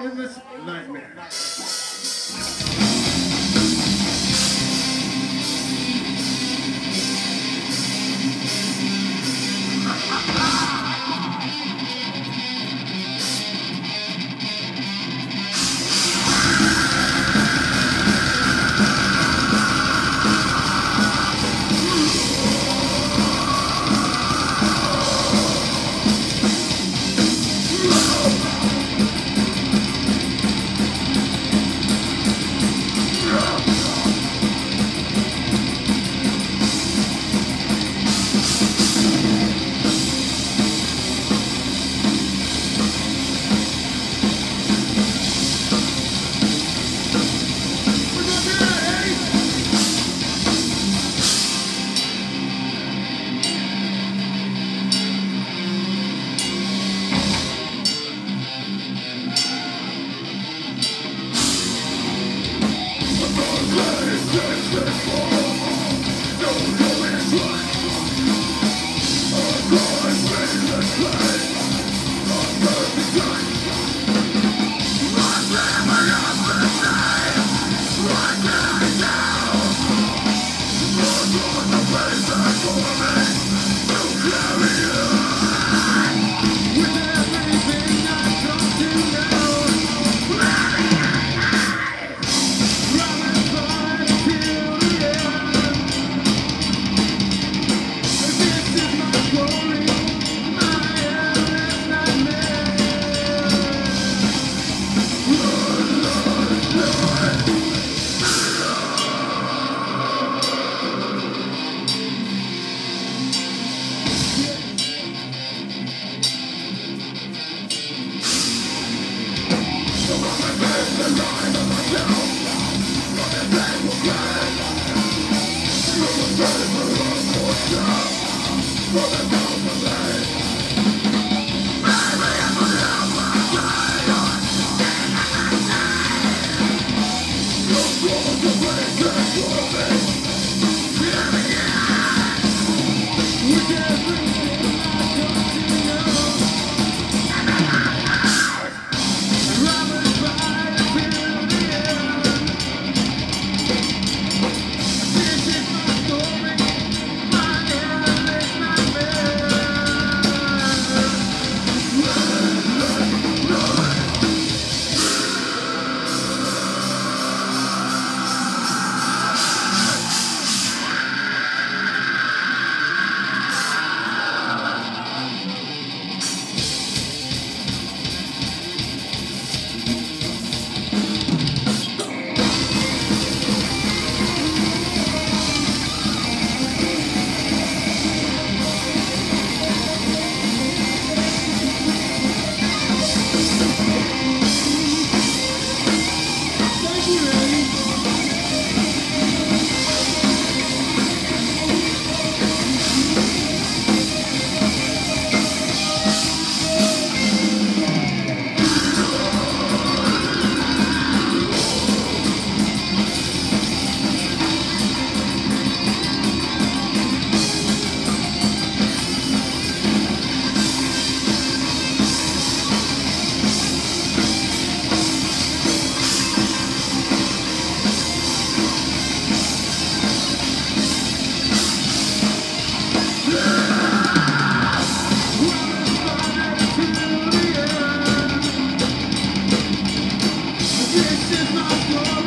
endless nightmare. Mother This This is my story.